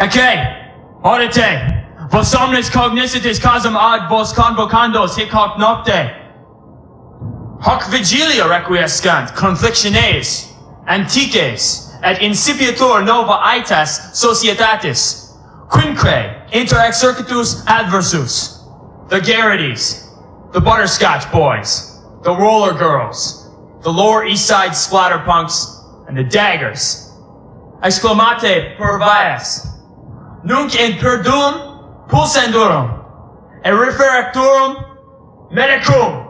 Okay, audite, vos omnes cognicitis casum ad vos convocandos hic hoc nocte. Hoc vigilia requiescant conflictiones, antiques, et incipiatur nova aetas societatis, quinque inter exercitus adversus, the Garrities, the Butterscotch Boys, the Roller Girls, the Lower East Side Splatterpunks, and the Daggers. Exclamate per vias, nunc et perdum pulsandum, et referactorum medicum.